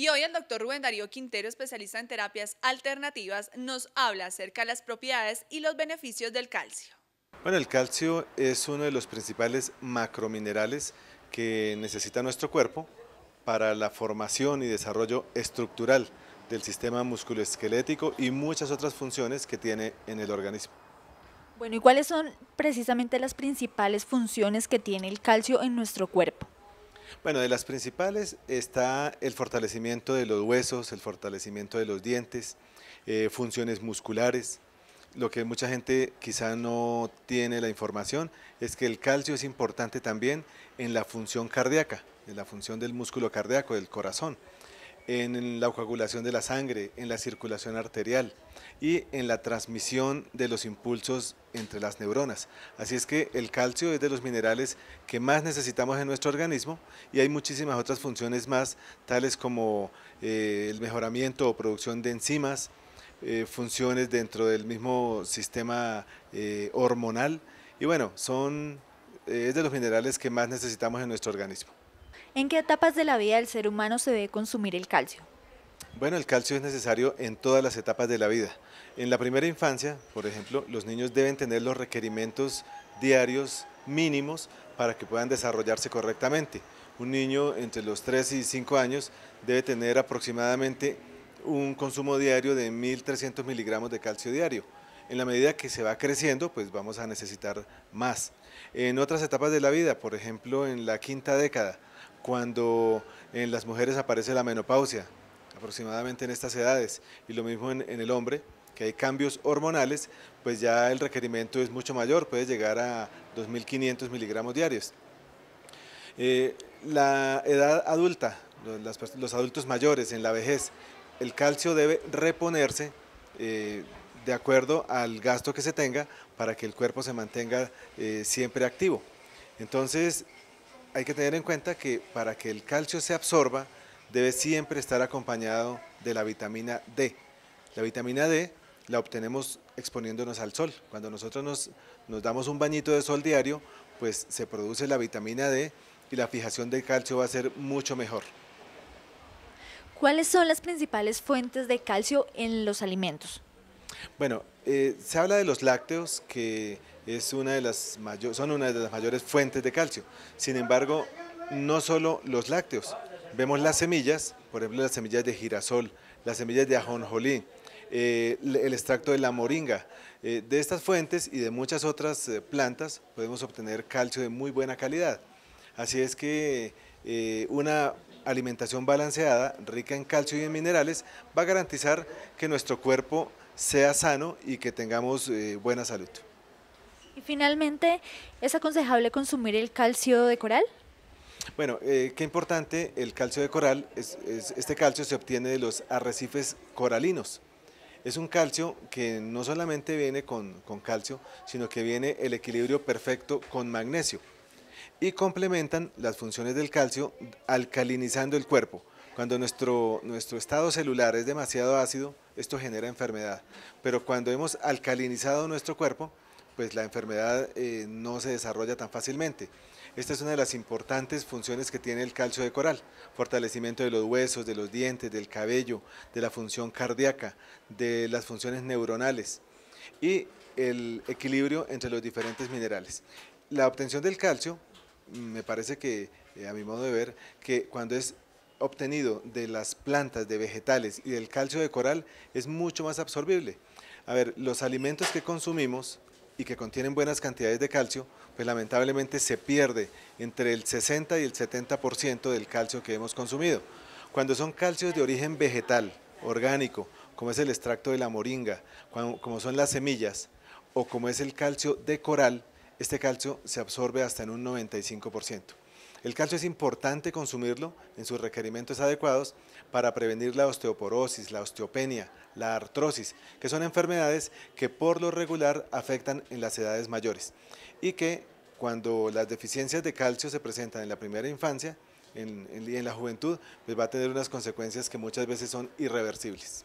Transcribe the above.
Y hoy el doctor Rubén Darío Quintero, especialista en terapias alternativas, nos habla acerca de las propiedades y los beneficios del calcio. Bueno, el calcio es uno de los principales macrominerales que necesita nuestro cuerpo para la formación y desarrollo estructural del sistema musculoesquelético y muchas otras funciones que tiene en el organismo. Bueno, ¿y cuáles son precisamente las principales funciones que tiene el calcio en nuestro cuerpo? Bueno, de las principales está el fortalecimiento de los huesos, el fortalecimiento de los dientes, eh, funciones musculares. Lo que mucha gente quizá no tiene la información es que el calcio es importante también en la función cardíaca, en la función del músculo cardíaco, del corazón en la coagulación de la sangre, en la circulación arterial y en la transmisión de los impulsos entre las neuronas. Así es que el calcio es de los minerales que más necesitamos en nuestro organismo y hay muchísimas otras funciones más, tales como eh, el mejoramiento o producción de enzimas, eh, funciones dentro del mismo sistema eh, hormonal y bueno, son, es de los minerales que más necesitamos en nuestro organismo. ¿En qué etapas de la vida del ser humano se debe consumir el calcio? Bueno, el calcio es necesario en todas las etapas de la vida. En la primera infancia, por ejemplo, los niños deben tener los requerimientos diarios mínimos para que puedan desarrollarse correctamente. Un niño entre los 3 y 5 años debe tener aproximadamente un consumo diario de 1.300 miligramos de calcio diario. En la medida que se va creciendo, pues vamos a necesitar más. En otras etapas de la vida, por ejemplo, en la quinta década, cuando en las mujeres aparece la menopausia, aproximadamente en estas edades, y lo mismo en, el hombre, que hay cambios hormonales, pues ya el requerimiento es mucho mayor, puede llegar a 2.500 miligramos diarios. Eh, la edad adulta, los, adultos mayores en la vejez, el calcio debe reponerse eh, de acuerdo al gasto que se tenga para que el cuerpo se mantenga eh, siempre activo. Entonces, hay que tener en cuenta que para que el calcio se absorba, debe siempre estar acompañado de la vitamina D. La vitamina D la obtenemos exponiéndonos al sol. Cuando nosotros nos, nos damos un bañito de sol diario, pues se produce la vitamina D y la fijación de calcio va a ser mucho mejor. ¿Cuáles son las principales fuentes de calcio en los alimentos? Bueno, eh, se habla de los lácteos que es una de las son una de las mayores fuentes de calcio. Sin embargo, no solo los lácteos. Vemos las semillas, por ejemplo las semillas de girasol, las semillas de ajonjolí, eh, el extracto de la moringa. Eh, de estas fuentes y de muchas otras plantas podemos obtener calcio de muy buena calidad. Así es que una alimentación balanceada, rica en calcio y en minerales, va a garantizar que nuestro cuerpo sea sano y que tengamos eh, buena salud. Finalmente, ¿es aconsejable consumir el calcio de coral? Bueno, eh, qué importante, el calcio de coral, es, este calcio se obtiene de los arrecifes coralinos. Es un calcio que no solamente viene con, con calcio, sino que viene el equilibrio perfecto con magnesio y complementan las funciones del calcio alcalinizando el cuerpo. Cuando nuestro, nuestro estado celular es demasiado ácido, esto genera enfermedad. Pero cuando hemos alcalinizado nuestro cuerpo, pues la enfermedad eh, no se desarrolla tan fácilmente. Esta es una de las importantes funciones que tiene el calcio de coral, fortalecimiento de los huesos, de los dientes, del cabello, de la función cardíaca, de las funciones neuronales y el equilibrio entre los diferentes minerales. La obtención del calcio, mm, me parece que, eh, a mi modo de ver, que cuando es obtenido de las plantas, de vegetales y del calcio de coral es mucho más absorbible. A ver, los alimentos que consumimos y que contienen buenas cantidades de calcio, pues lamentablemente se pierde entre el 60 y el 70% del calcio que hemos consumido. Cuando son calcios de origen vegetal, orgánico, como es el extracto de la moringa, como son las semillas, o como es el calcio de coral, este calcio se absorbe hasta en un 95%. El calcio es importante consumirlo en sus requerimientos adecuados para prevenir la osteoporosis, la osteopenia, la artrosis, que son enfermedades que por lo regular afectan en las edades mayores y que cuando las deficiencias de calcio se presentan en la primera infancia y en, en, la juventud, pues va a tener unas consecuencias que muchas veces son irreversibles.